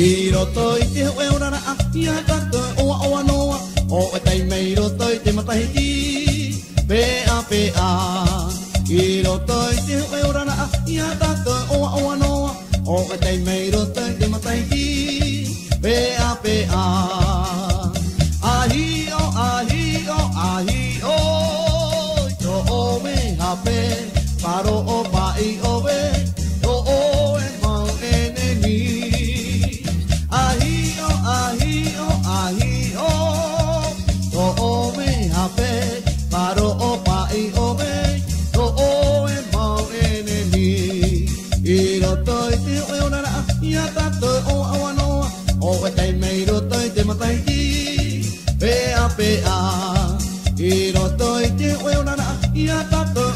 I roto i te hau e orara a i aha kato o a o anoa O e tai me i roto i te matahi ki Pe a pe a I roto i te hau e orara a i aha kato o a o anoa O e tai me i roto i te matahi ki Pe a pe a y hasta todo.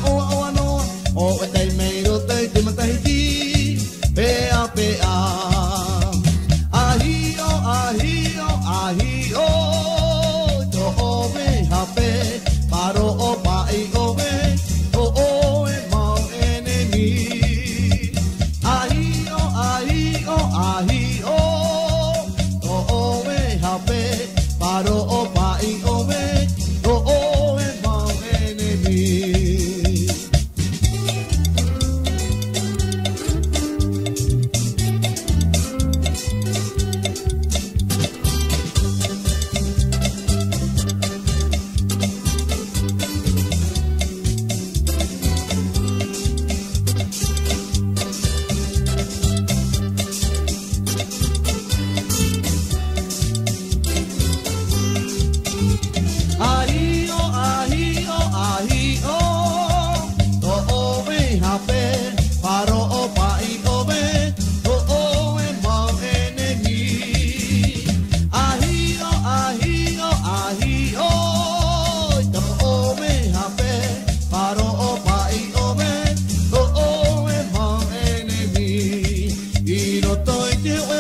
no estoy